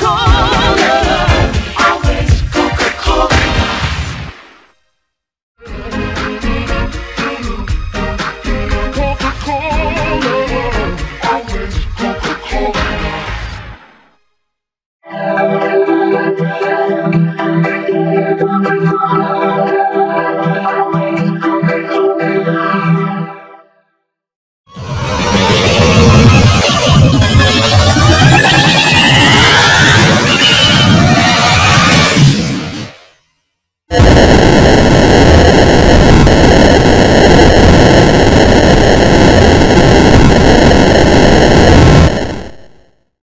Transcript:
거